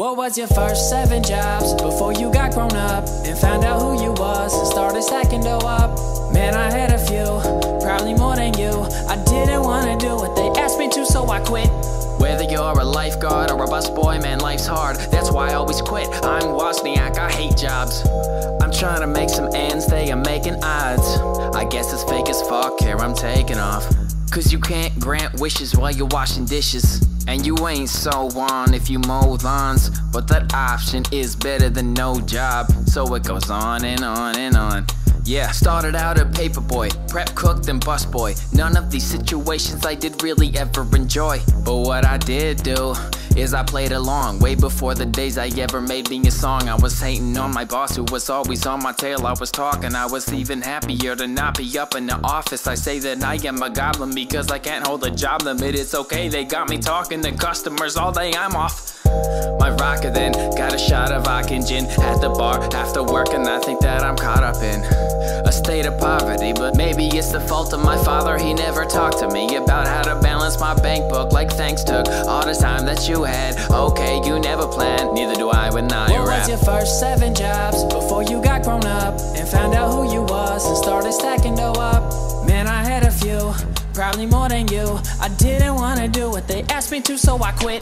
What was your first seven jobs before you got grown up and found out who you was and started stacking dough up? Man, I had a few, probably more than you. I didn't wanna do what they asked me to, so I quit. Whether you're a lifeguard or a busboy, man, life's hard. That's why I always quit. I'm Wozniak, I hate jobs. I'm trying to make some ends, they are making odds. I guess it's fake as fuck, here I'm taking off. Cause you can't grant wishes while you're washing dishes. And you ain't so on if you mow lawns. But that option is better than no job. So it goes on and on and on. Yeah, started out a paperboy, prep cook, then busboy. None of these situations I did really ever enjoy. But what I did do is I played along way before the days I ever made me a song. I was hating on my boss who was always on my tail. I was talking, I was even happier to not be up in the office. I say that I am a goblin because I can't hold a job limit. It's okay, they got me talking to customers all day. I'm off. My rocker then got a shot of oxygen at the bar after work, and I think that I'm caught up in a state of poverty. But maybe it's the fault of my father, he never talked to me about how to balance my bank book. Like, thanks took all the time that you had. Okay, you never planned, neither do I when I What rap. was your first seven jobs before you got grown up and found out who you was and started stacking dough up? Man, I had a few, probably more than you. I didn't wanna do what they asked me to, so I quit.